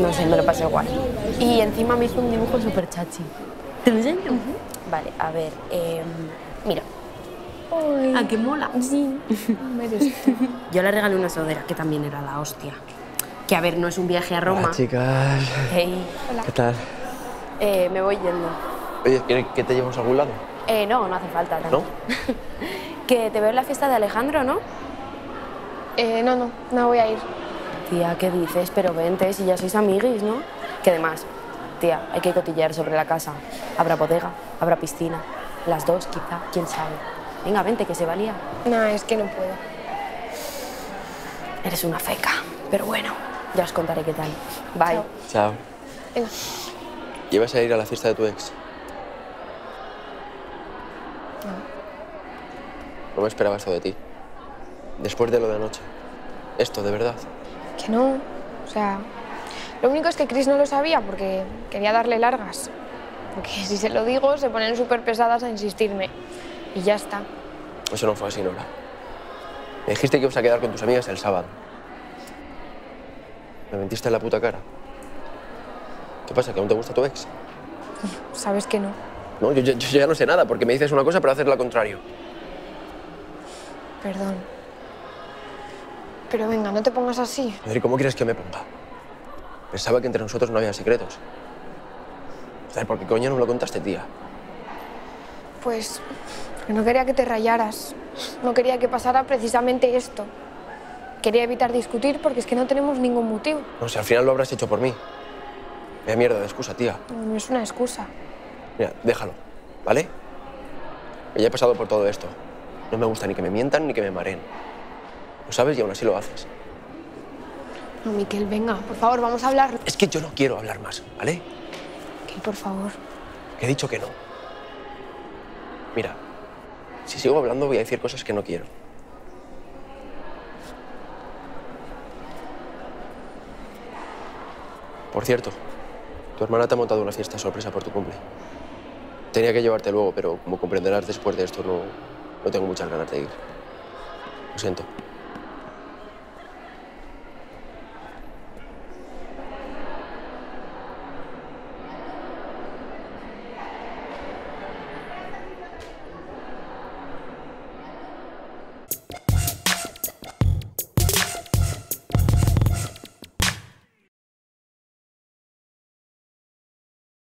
No sé, me lo pasé guay. Y encima me hizo un dibujo súper chachi. ¿Te lo enseño? Vale, a ver, em, mira. ¿A qué mola? Sí. Yo le regalé una sudadera, que también era la hostia. Que a ver, no es un viaje a Roma. Hola, chicas. Hey, ¿Qué tal? eh, me voy yendo. Oye, ¿quieres que te llevamos a algún lado? Eh, no, no hace falta. ¿No? tranqui. que te veo en la fiesta de Alejandro, ¿no? Eh, no, no, no voy a ir. Tía, ¿qué dices? Pero vente, si ya sois amiguis, ¿no? Que además, tía, hay que cotillear sobre la casa. Habrá bodega, habrá piscina. Las dos, quizá, quién sabe. Venga, vente, que se valía. No, es que no puedo. Eres una feca. Pero bueno, ya os contaré qué tal. Bye. Chao. Venga. ¿Llevas a ir a la fiesta de tu ex? No me esperaba esto de ti. Después de lo de anoche. Esto, de verdad. Que no. O sea, lo único es que Chris no lo sabía porque quería darle largas. Porque si se lo digo, se ponen súper pesadas a insistirme. Y ya está. Eso no fue así, Nora. Me dijiste que ibas a quedar con tus amigas el sábado. Me mentiste en la puta cara. ¿Qué pasa? ¿Que aún te gusta tu ex? Sabes que no. No, yo, yo- yo ya no sé nada, porque me dices una cosa pero haces lo contrario. Perdón. Pero venga, no te pongas así. Madre, ¿cómo quieres que me ponga? Pensaba que entre nosotros no había secretos. Joder, ¿por qué coño no me lo contaste, tía? Pues no quería que te rayaras. No quería que pasara precisamente esto. Quería evitar discutir porque es que no tenemos ningún motivo. No sé, al final lo habrás hecho por mí. Vaya mierda de excusa, tía. No es una excusa. Mira, déjalo, ¿vale? Que ya he pasado por todo esto. No me gusta ni que me mientan ni que me mareen. Lo sabes y aún así lo haces. No, Miquel, venga, por favor, vamos a hablar. Es que yo no quiero hablar más, ¿vale? Miquel, por favor. Que he dicho que no. Mira, si sigo hablando voy a decir cosas que no quiero. Por cierto, tu hermana te ha montado una fiesta sorpresa por tu cumple. Tenía que llevarte luego, pero como comprenderás después de esto no, no tengo muchas ganas de ir. Lo siento.